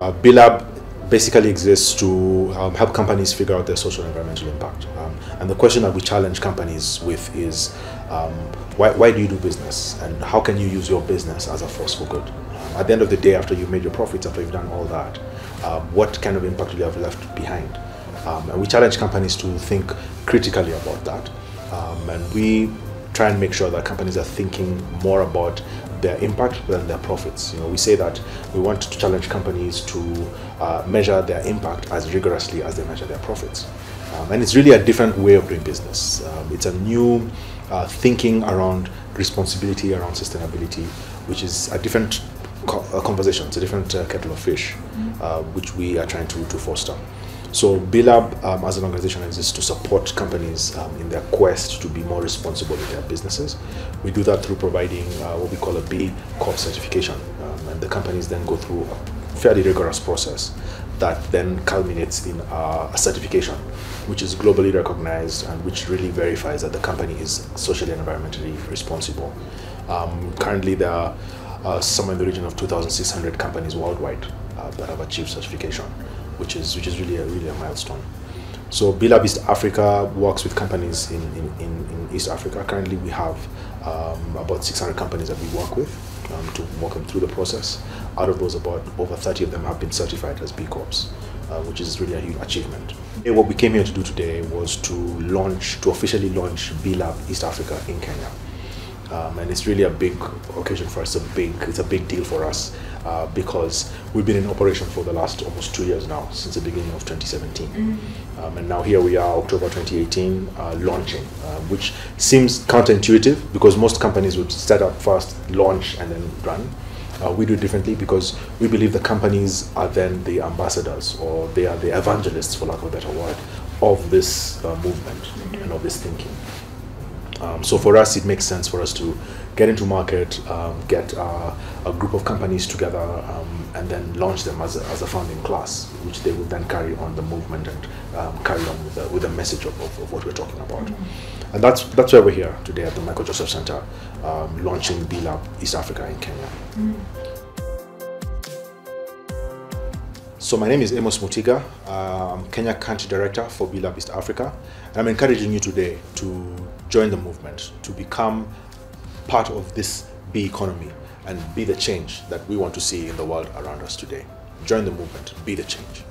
Uh, BLab basically exists to um, help companies figure out their social and environmental impact. Um, and the question that we challenge companies with is um, why, why do you do business and how can you use your business as a force for good? Um, at the end of the day, after you've made your profits, after you've done all that, um, what kind of impact do you have left behind? Um, and we challenge companies to think critically about that. and we try and make sure that companies are thinking more about their impact than their profits. You know, we say that we want to challenge companies to uh, measure their impact as rigorously as they measure their profits. Um, and it's really a different way of doing business. Um, it's a new uh, thinking around responsibility, around sustainability, which is a different co uh, conversation, a different uh, kettle of fish, uh, which we are trying to, to foster. So BLab um, as an organization exists to support companies um, in their quest to be more responsible in their businesses. We do that through providing uh, what we call a B Corp certification. Um, and the companies then go through a fairly rigorous process that then culminates in uh, a certification, which is globally recognized and which really verifies that the company is socially and environmentally responsible. Um, currently, there are uh, somewhere in the region of 2,600 companies worldwide uh, that have achieved certification which is which is really a really a milestone. So BLab East Africa works with companies in, in, in, East Africa. Currently, we have um, about 600 companies that we work with um, to walk them through the process. Out of those, about over 30 of them have been certified as B Corps, uh, which is really a huge achievement. And what we came here to do today was to launch, to officially launch BLab East Africa in Kenya. Um, and it's really a big occasion for us. A big, it's a big deal for us uh, because we've been in operation for the last almost two years now, since the beginning of 2017. Mm-hmm. Um, and now here we are, October 2018, uh, launching, uh, which seems counterintuitive because most companies would set up first, launch, and then run. Uh, we do it differently because we believe the companies are then the ambassadors or they are the evangelists, for lack of a better word, of this uh, movement mm-hmm. and of this thinking. Um, so for us, it makes sense for us to get into market, um, get uh, a group of companies together, um, and then launch them as a, as a founding class, which they will then carry on the movement and um, carry on with the, with the message of, of, of what we're talking about. Mm-hmm. And that's that's why we're here today at the Michael Joseph Center, um, launching Lab East Africa in Kenya. Mm-hmm. So my name is Amos Mutiga. Uh, I'm Kenya Country Director for BLab East Africa. And I'm encouraging you today to join the movement, to become part of this B economy and be the change that we want to see in the world around us today. Join the movement, be the change.